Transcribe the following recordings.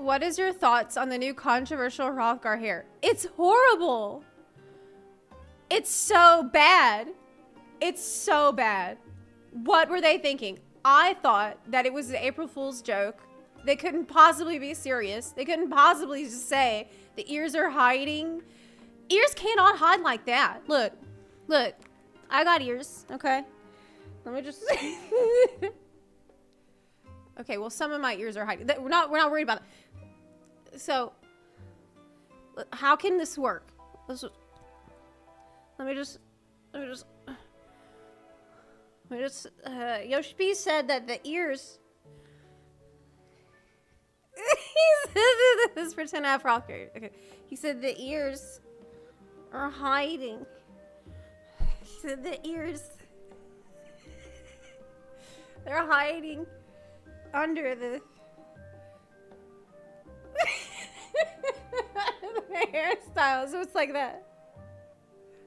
What is your thoughts on the new controversial Hrothgar hair? It's horrible. It's so bad. It's so bad. What were they thinking? I thought that it was an April Fool's joke. They couldn't possibly be serious. They couldn't possibly just say the ears are hiding. Ears cannot hide like that. Look, look, I got ears, okay? Let me just. okay, well, some of my ears are hiding. We're not, we're not worried about it. So, how can this work? Just, let me just, let me just. We just, uh, Yoshi said that the ears. this pretend afro. Okay. He said the ears are hiding. He said the ears. They're hiding under the. the hairstyle, so it's like that.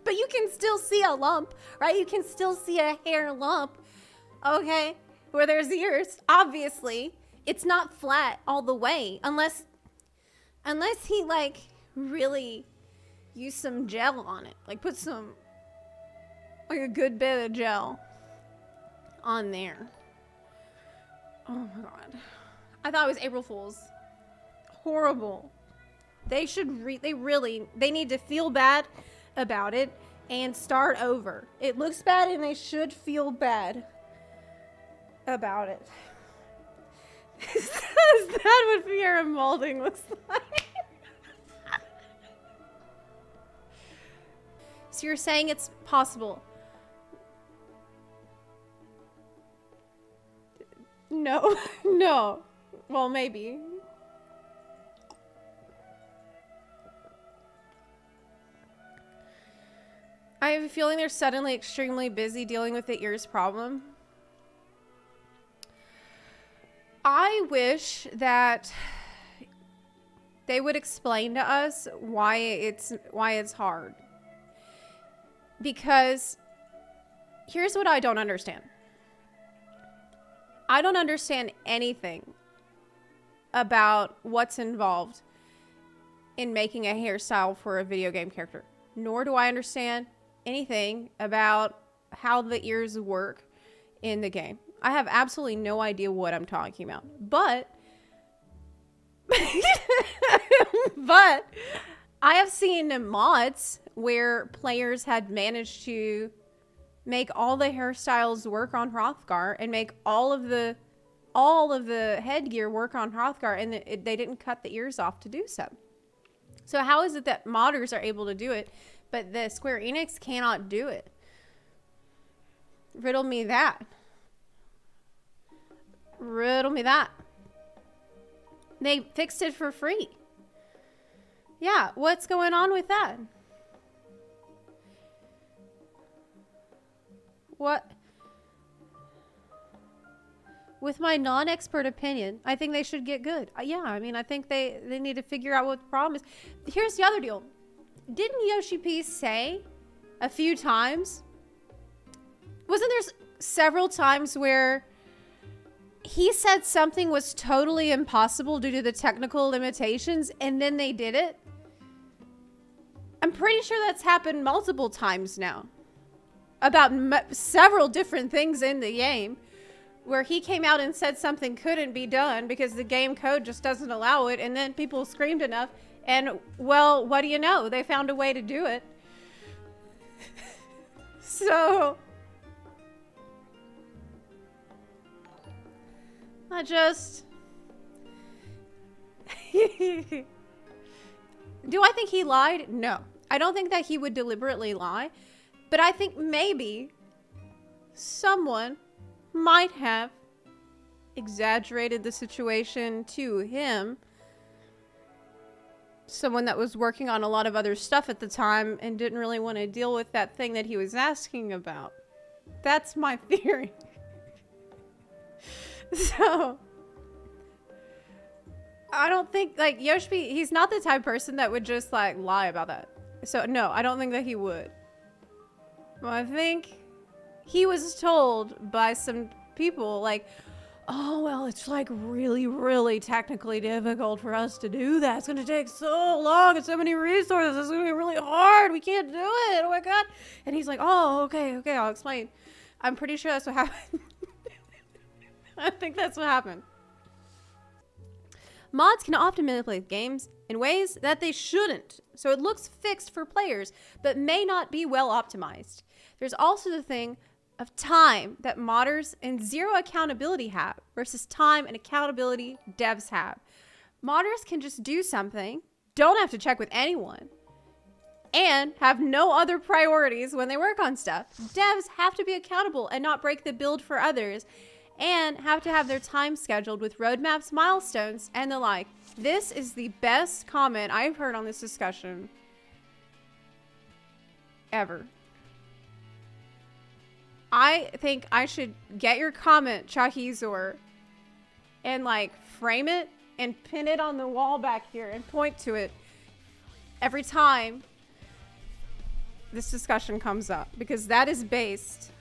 But you can still see a lump, right? You can still see a hair lump, okay? Where there's ears, obviously. It's not flat all the way, unless, unless he like really used some gel on it. Like put some, like a good bit of gel on there. Oh my god. I thought it was April Fool's. Horrible. They should re- they really they need to feel bad about it and start over. It looks bad and they should feel bad about it. Is that what Viera molding looks like? so you're saying it's possible? No, no. Well, maybe. Have a feeling they're suddenly extremely busy dealing with the ears problem. I wish that they would explain to us why it's why it's hard. Because here's what I don't understand. I don't understand anything about what's involved in making a hairstyle for a video game character. Nor do I understand anything about how the ears work in the game. I have absolutely no idea what I'm talking about. But but I have seen mods where players had managed to make all the hairstyles work on Hrothgar and make all of the all of the headgear work on Hrothgar and it, they didn't cut the ears off to do so. So how is it that modders are able to do it but the Square Enix cannot do it. Riddle me that. Riddle me that. They fixed it for free. Yeah, what's going on with that? What? With my non-expert opinion, I think they should get good. Uh, yeah, I mean, I think they, they need to figure out what the problem is. Here's the other deal didn't Yoshi P say a few times? Wasn't there several times where he said something was totally impossible due to the technical limitations and then they did it? I'm pretty sure that's happened multiple times now. About several different things in the game where he came out and said something couldn't be done because the game code just doesn't allow it and then people screamed enough and, well, what do you know? They found a way to do it. so... I just... do I think he lied? No. I don't think that he would deliberately lie. But I think maybe someone might have exaggerated the situation to him someone that was working on a lot of other stuff at the time and didn't really want to deal with that thing that he was asking about. That's my theory. so I don't think like Yoshi he's not the type person that would just like lie about that. So no, I don't think that he would. Well, I think he was told by some people like, oh, well, it's like really, really technically difficult for us to do that. It's going to take so long and so many resources. It's going to be really hard. We can't do it. Oh my God. And he's like, oh, okay, okay, I'll explain. I'm pretty sure that's what happened. I think that's what happened. Mods can often manipulate games in ways that they shouldn't, so it looks fixed for players, but may not be well optimized. There's also the thing of time that modders and zero accountability have versus time and accountability devs have. Modders can just do something, don't have to check with anyone, and have no other priorities when they work on stuff. Devs have to be accountable and not break the build for others, and have to have their time scheduled with roadmaps, milestones, and the like. This is the best comment I've heard on this discussion ever. I think I should get your comment, Chahizor, and like frame it and pin it on the wall back here and point to it every time this discussion comes up because that is based